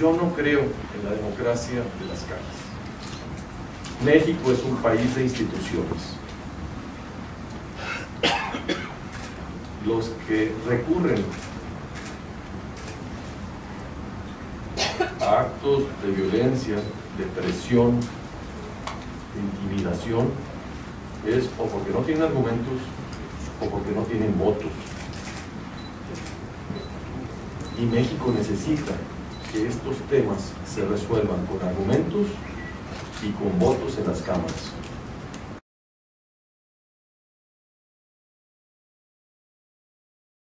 Yo no creo en la democracia de las cajas. México es un país de instituciones. Los que recurren a actos de violencia, de presión, de intimidación, es o porque no tienen argumentos o porque no tienen votos. Y México necesita que estos temas se resuelvan con argumentos y con votos en las cámaras.